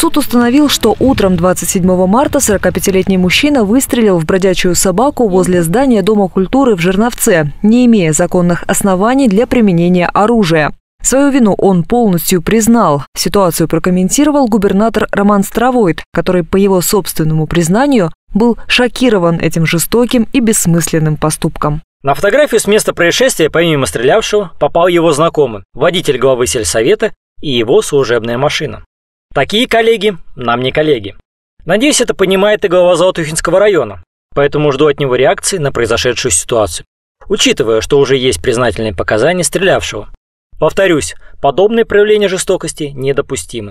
Суд установил, что утром 27 марта 45-летний мужчина выстрелил в бродячую собаку возле здания Дома культуры в Жерновце, не имея законных оснований для применения оружия. Свою вину он полностью признал. Ситуацию прокомментировал губернатор Роман Стравойт, который, по его собственному признанию, был шокирован этим жестоким и бессмысленным поступком. На фотографию с места происшествия, помимо стрелявшего, попал его знакомый, водитель главы сельсовета и его служебная машина. Такие коллеги нам не коллеги. Надеюсь, это понимает и глава Золотухинского района, поэтому жду от него реакции на произошедшую ситуацию, учитывая, что уже есть признательные показания стрелявшего. Повторюсь, подобные проявления жестокости недопустимы.